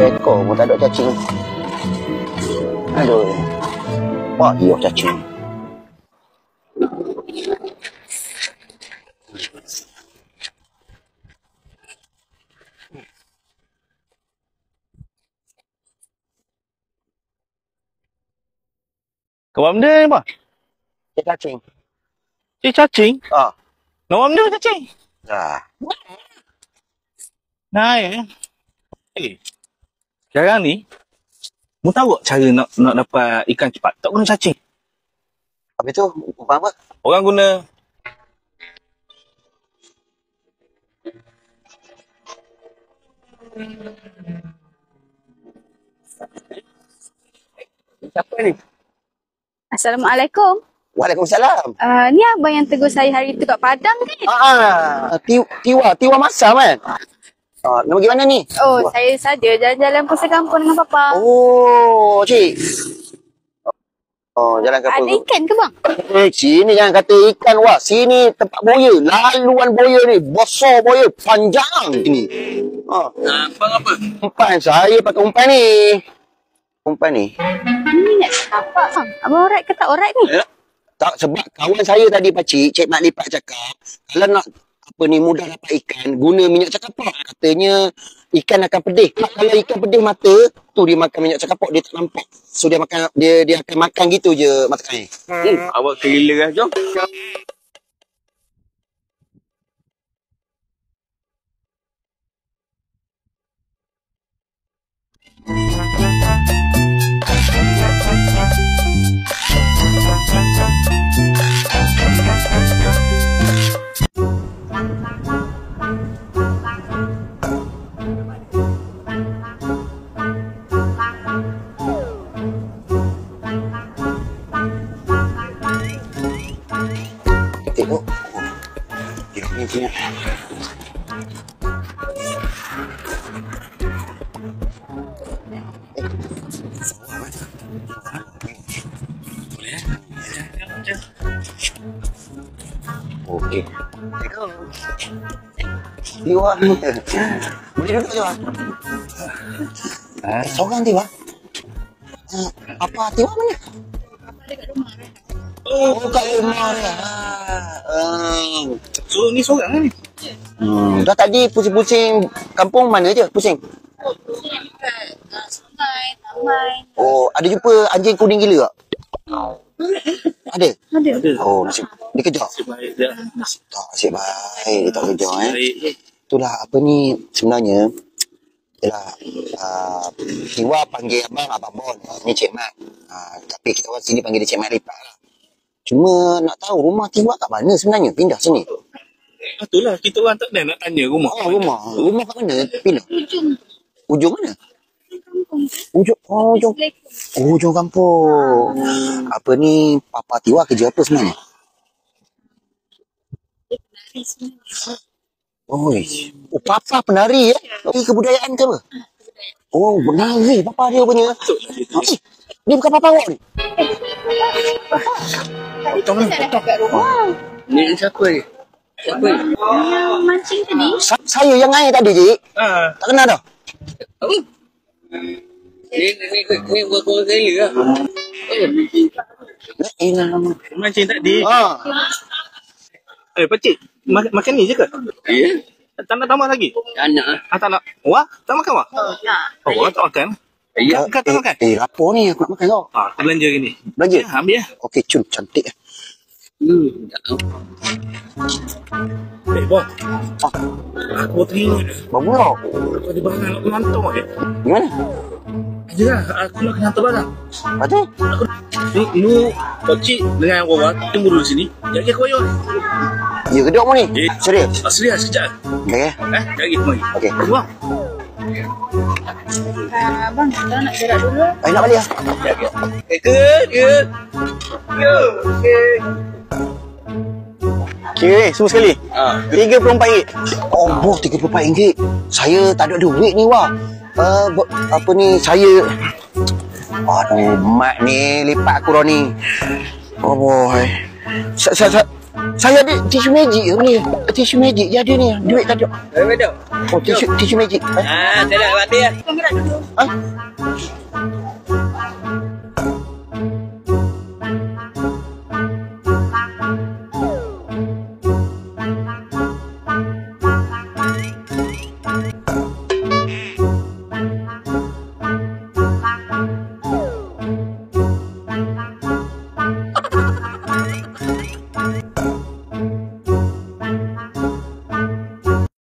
Ekor pun tak ada cacing. Aduh. Wah, iya cacing. Kau benda ni apa? Dia cacing. Cik cacing? Ah. Nama benda cacing? Ah. Nah, ya. Eh. Sekarang ni, mu tahu tak cara nak nak dapat ikan cepat? Tak guna cacing. Habis tu, upah apa? Orang guna Siapa ni? Assalamualaikum. Waalaikumsalam. Uh, ni abang yang tegur saya hari tu kat Padang kan? Ah, ti, tiwa, tiwa masam kan? Ah, nak pergi mana ni? Oh, saya saja jalan-jalan pusat kampung dengan papa. Oh, cik. Oh, jalan ke apa? Ada ikan ke bang? Eh, sini jangan kata ikan wah. Sini tempat boya. Laluan boya ni. Besar boya. Panjang ini. Ha. Abang apa? Umpan. Saya pakai umpan ni. Umpan ni. Ini nak apa bang? Abang alright ke tak alright ni? Tak, sebab kawan saya tadi pakcik, Cik Mak Lipat cakap, kalau nak apa ni mudah dapat ikan, guna minyak cakapok. Katanya ikan akan pedih. Kalau ikan pedih mata, tu dia makan minyak cakapok, dia tak nampak. So dia makan dia dia akan makan gitu je mata air. Hmm, awak keliling lah, jom. Tengok. Ni punya. Okey. Tiwa. Boleh duduk je, Wak? Eh, seorang Tiwa. Eh, apa Tiwa mana? Oh, kat rumah dia. Hmm. So, ni seorang kan ni? Hmm. Dah tadi pusing-pusing kampung mana je? Pusing. Sungai, taman. Oh, ada jumpa anjing kuning gila tak? Ada? Ada. Oh, nasib. Dia kejar? Baik dah. Tak, nasib baik. Dia tak kejar eh. Baik. Itulah apa ni sebenarnya. Yalah, uh, Tiwa panggil abang Abang Bon. Ni Cik Mat. Uh, tapi kita orang sini panggil dia Cik Mat lipat lah. Cuma nak tahu rumah Tiwa kat mana sebenarnya? Pindah sini. Itulah, kita orang tak ada nak tanya rumah. Oh, rumah. Rumah kat mana? Pindah. Ujung Ujung mana? kampung. Ujung, oh, ujung. Oh, kampung. Apa ni, Papa Tiwa kerja apa sebenarnya? Dari sebenarnya. Oh, oh Papa penari ya? Ini kebudayaan ke apa? Oh, penari Papa dia punya. Ah, eh, Dia bukan Papa awak ni? Saya dah kat rumah. Ni siapa ni? Siapa ni? Yang mancing tadi. Sa- saya yang air tadi, Cik. Ah, Tak kenal dah. apa? Ni, ni, ni, ni buat kau kaya lah. Eh, illallah. mancing tadi. Ah, Eh, pakcik, ma- makan ni je ke? Ya. Tak nak tambah lagi? Tak nak. Ah, tak nak. Wah, tak makan wah? Nak. Oh, wah tak makan. Ya. Kau tak makan? eh, lapar ni aku nak makan kau. Ah, aku belanja hari ni. Belanja? Ya, ambil ya. Okey, cun, cantik. Hmm. Tak tahu. Eh, bos. Ah, Aku teringat. bagus tau. Aku ada barang nak mengantar je. Gimana? Aja lah, aku nak kena hantar barang. Lepas tu? Aku ni, lu, pakcik dengan orang tunggu dulu sini. Jadi aku bayar. Ya ke dok mu ni? Eh. Serius? Ah, serius, sekejap. Okey. Eh, lagi mari. Okey. Buang. Ah, Abang, kita nak gerak dulu. Eh, nak balik ah. Eh, good, good. Yo, okay. Kira eh, semua sekali. Ah, RM34. Oh, boh RM34. Saya tak ada duit ni, wah. Uh, apa ni, saya... Aduh, mak ni lipat aku dah ni. Oh, boy. Sa, sa, sa, Saya ada tisu magic ke ni? Tisu magic je ada ni. Duit tak ada. Ada. Oh, tisu tisu magic. Eh? Ah, saya nak mati ya. Ha?